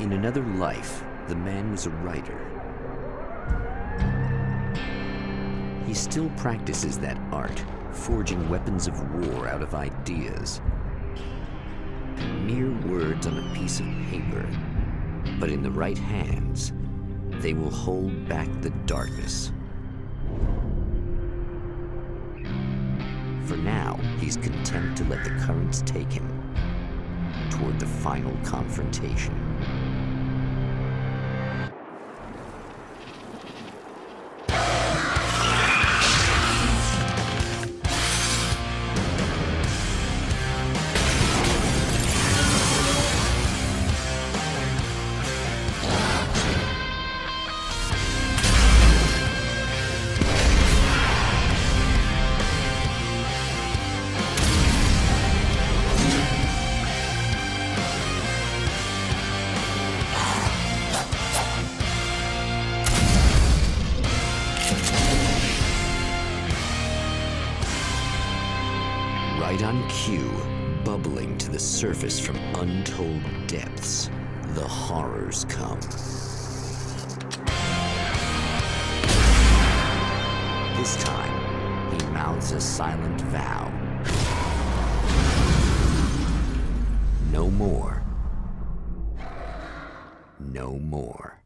In another life, the man was a writer. He still practices that art, forging weapons of war out of ideas. Mere words on a piece of paper, but in the right hands, they will hold back the darkness. For now, he's content to let the currents take him toward the final confrontation. Right on cue, bubbling to the surface from untold depths, the horrors come. This time, he mouths a silent vow. No more. No more.